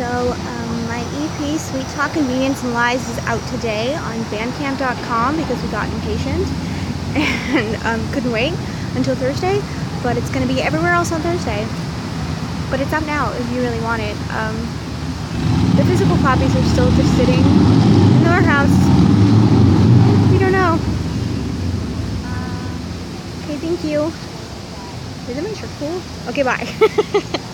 So um, my EP, Sweet Talk, Convenience, and Lies is out today on Bandcamp.com because we got impatient and um, couldn't wait until Thursday. But it's going to be everywhere else on Thursday. But it's out now if you really want it. Um, the physical copies are still just sitting in the warehouse. We don't know. Okay, thank you. Is the my cool? Okay, bye.